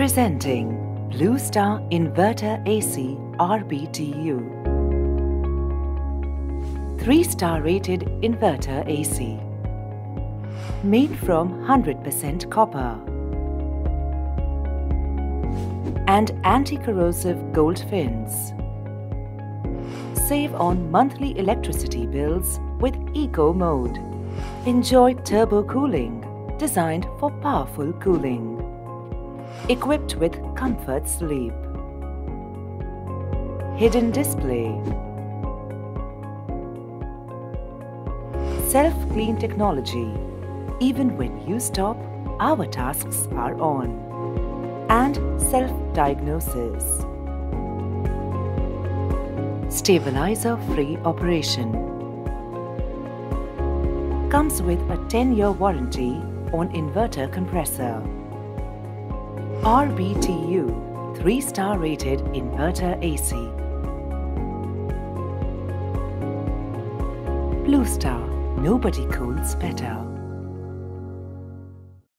Presenting Blue Star Inverter AC RBTU. 3-star rated inverter AC. Made from 100% copper. And anti-corrosive gold fins. Save on monthly electricity bills with Eco Mode. Enjoy turbo cooling, designed for powerful cooling equipped with comfort sleep. Hidden display. Self-clean technology. Even when you stop, our tasks are on. And self-diagnosis. Stabilizer-free operation. Comes with a 10-year warranty on inverter compressor. RBTU 3 star rated inverter AC. Blue Star, nobody cools better.